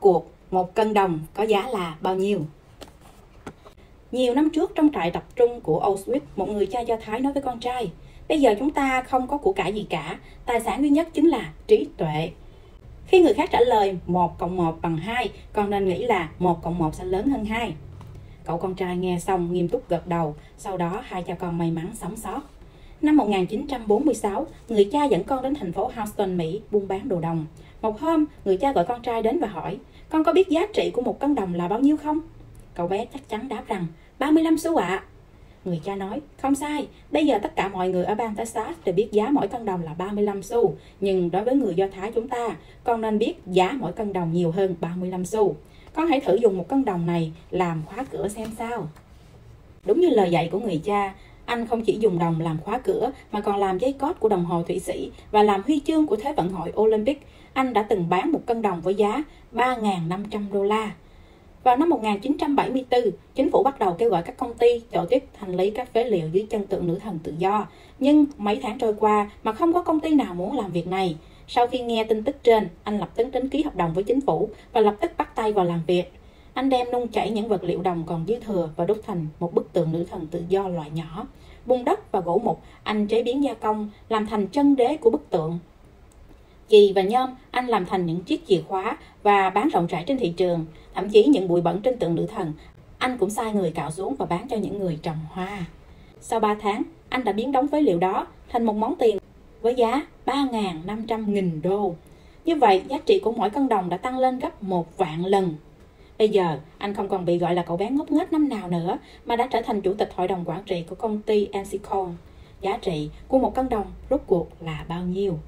cuộc một cân đồng có giá là bao nhiêu? Nhiều năm trước trong trại tập trung của Auschwitz, một người cha Do Thái nói với con trai, bây giờ chúng ta không có của cải gì cả, tài sản duy nhất chính là trí tuệ. Khi người khác trả lời 1 cộng 1 bằng 2, con nên nghĩ là 1 cộng 1 sẽ lớn hơn 2. Cậu con trai nghe xong nghiêm túc gật đầu, sau đó hai cha con may mắn sống sót. Năm 1946, người cha dẫn con đến thành phố Houston, Mỹ buôn bán đồ đồng. Một hôm, người cha gọi con trai đến và hỏi, con có biết giá trị của một cân đồng là bao nhiêu không? Cậu bé chắc chắn đáp rằng, 35 xu ạ. À. Người cha nói, không sai, bây giờ tất cả mọi người ở bang Texas đều biết giá mỗi cân đồng là 35 xu. Nhưng đối với người Do Thái chúng ta, con nên biết giá mỗi cân đồng nhiều hơn 35 xu. Con hãy thử dùng một cân đồng này làm khóa cửa xem sao. Đúng như lời dạy của người cha, anh không chỉ dùng đồng làm khóa cửa mà còn làm dây cót của đồng hồ Thụy Sĩ và làm huy chương của Thế vận hội Olympic. Anh đã từng bán một cân đồng với giá 3.500 đô la. Vào năm 1974, chính phủ bắt đầu kêu gọi các công ty tổ chức thành lý các phế liệu dưới chân tượng nữ thần tự do. Nhưng mấy tháng trôi qua mà không có công ty nào muốn làm việc này. Sau khi nghe tin tức trên, anh lập tức đến ký hợp đồng với chính phủ và lập tức bắt tay vào làm việc. Anh đem nung chảy những vật liệu đồng còn dư thừa và đúc thành một bức tượng nữ thần tự do loại nhỏ. Bùn đất và gỗ mục, anh chế biến gia công, làm thành chân đế của bức tượng. Chì và nhôm, anh làm thành những chiếc chìa khóa và bán rộng rãi trên thị trường. Thậm chí những bụi bẩn trên tượng nữ thần, anh cũng sai người cạo xuống và bán cho những người trồng hoa. Sau 3 tháng, anh đã biến đống phế liệu đó thành một món tiền với giá 3.500 nghìn đô. Như vậy, giá trị của mỗi cân đồng đã tăng lên gấp một vạn lần. Bây giờ, anh không còn bị gọi là cậu bé ngốc nghếch năm nào nữa, mà đã trở thành chủ tịch hội đồng quản trị của công ty Ensicon. Giá trị của một cân đồng rốt cuộc là bao nhiêu?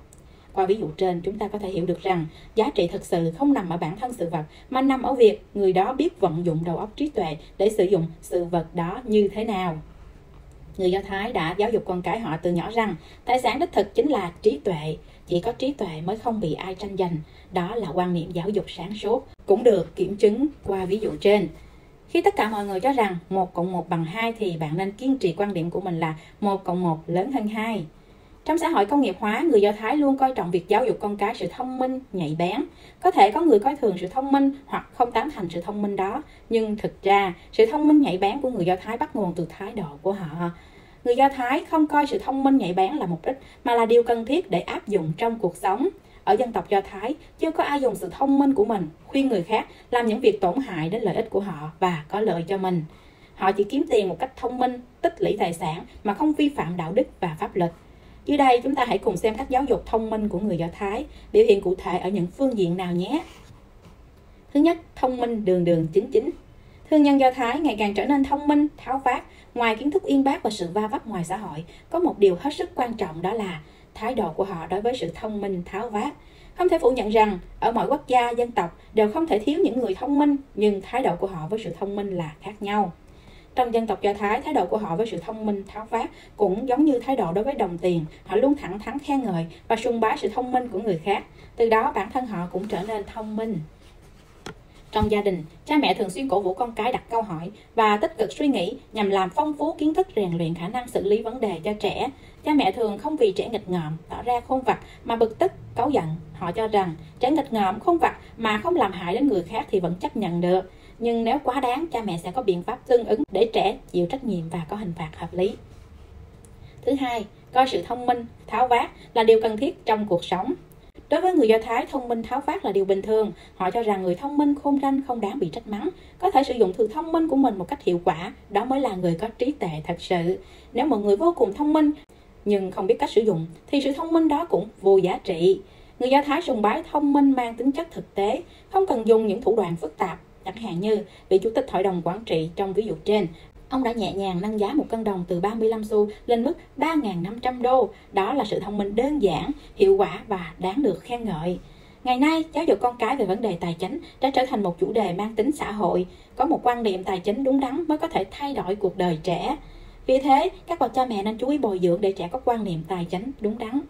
Qua ví dụ trên, chúng ta có thể hiểu được rằng giá trị thực sự không nằm ở bản thân sự vật, mà nằm ở việc người đó biết vận dụng đầu óc trí tuệ để sử dụng sự vật đó như thế nào. Người Do Thái đã giáo dục con cái họ từ nhỏ rằng tài sản đích thực chính là trí tuệ. Chỉ có trí tuệ mới không bị ai tranh giành. Đó là quan niệm giáo dục sáng suốt, cũng được kiểm chứng qua ví dụ trên. Khi tất cả mọi người cho rằng 1 cộng 1 bằng 2 thì bạn nên kiên trì quan điểm của mình là 1 cộng 1 lớn hơn 2. Trong xã hội công nghiệp hóa, người Do Thái luôn coi trọng việc giáo dục con cái sự thông minh, nhạy bén. Có thể có người coi thường sự thông minh hoặc không tán thành sự thông minh đó, nhưng thực ra, sự thông minh nhạy bén của người Do Thái bắt nguồn từ thái độ của họ. Người Do Thái không coi sự thông minh nhạy bén là mục đích, mà là điều cần thiết để áp dụng trong cuộc sống. Ở dân tộc Do Thái, chưa có ai dùng sự thông minh của mình khuyên người khác làm những việc tổn hại đến lợi ích của họ và có lợi cho mình. Họ chỉ kiếm tiền một cách thông minh, tích lũy tài sản mà không vi phạm đạo đức và pháp luật. Dưới đây chúng ta hãy cùng xem cách giáo dục thông minh của người Do Thái biểu hiện cụ thể ở những phương diện nào nhé. Thứ nhất, thông minh đường đường chính chính. Thương nhân Do Thái ngày càng trở nên thông minh, tháo vát. Ngoài kiến thức uyên bác và sự va vấp ngoài xã hội, có một điều hết sức quan trọng đó là thái độ của họ đối với sự thông minh, tháo vát. Không thể phủ nhận rằng, ở mọi quốc gia, dân tộc đều không thể thiếu những người thông minh, nhưng thái độ của họ với sự thông minh là khác nhau. Trong dân tộc Do Thái, thái độ của họ với sự thông minh, tháo vát cũng giống như thái độ đối với đồng tiền. Họ luôn thẳng thắn khen ngợi và sùng bái sự thông minh của người khác. Từ đó bản thân họ cũng trở nên thông minh. Trong gia đình, cha mẹ thường xuyên cổ vũ con cái đặt câu hỏi và tích cực suy nghĩ nhằm làm phong phú kiến thức rèn luyện khả năng xử lý vấn đề cho trẻ. Cha mẹ thường không vì trẻ nghịch ngợm, tỏ ra khôn vặt mà bực tức, cáu giận. Họ cho rằng trẻ nghịch ngợm, khôn vặt mà không làm hại đến người khác thì vẫn chấp nhận được nhưng nếu quá đáng cha mẹ sẽ có biện pháp tương ứng để trẻ chịu trách nhiệm và có hình phạt hợp lý thứ hai coi sự thông minh tháo vát là điều cần thiết trong cuộc sống Đối với người Do Thái, thông minh tháo vát là điều bình thường. Họ cho rằng người thông minh khôn ranh không đáng bị trách mắng. Có thể sử dụng sự thông minh của mình một cách hiệu quả, đó mới là người có trí tệ thật sự. Nếu một người vô cùng thông minh, nhưng không biết cách sử dụng, thì sự thông minh đó cũng vô giá trị. Người Do Thái sùng bái thông minh mang tính chất thực tế, không cần dùng những thủ đoạn phức tạp Chẳng hạn như vị chủ tịch hội đồng quản trị trong ví dụ trên, ông đã nhẹ nhàng nâng giá một cân đồng từ 35 xu lên mức 3.500 đô. Đó là sự thông minh đơn giản, hiệu quả và đáng được khen ngợi. Ngày nay, giáo dục con cái về vấn đề tài chính đã trở thành một chủ đề mang tính xã hội. Có một quan niệm tài chính đúng đắn mới có thể thay đổi cuộc đời trẻ. Vì thế, các bậc cha mẹ nên chú ý bồi dưỡng để trẻ có quan niệm tài chính đúng đắn.